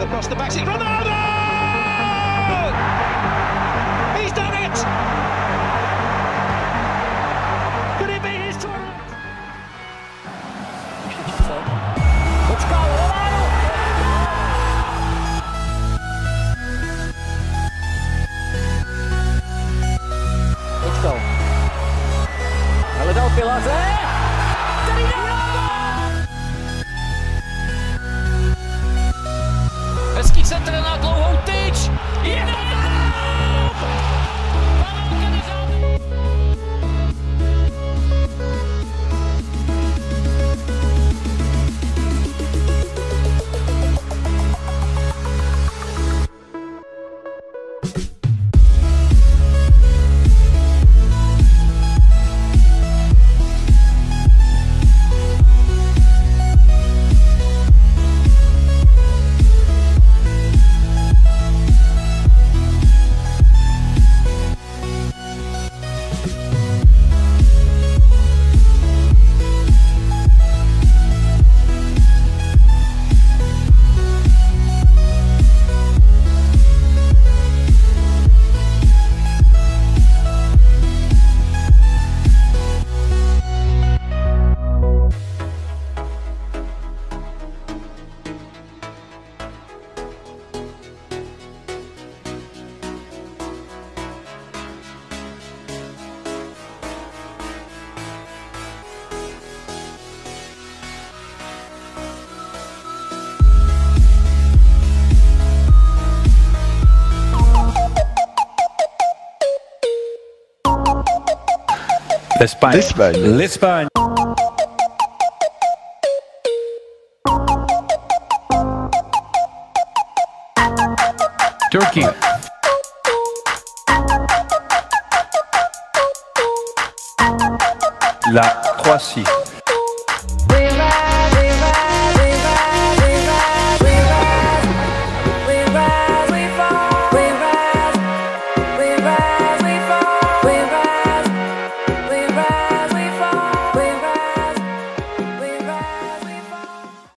across the back. Ronaldo! He's done it! Could it be his tournament? Počkal, Ronaldo! Počkal. Hledal Pilaře. Který dává! L'Espagne. L'Espagne. L'Espagne. Turkey. La Croatie.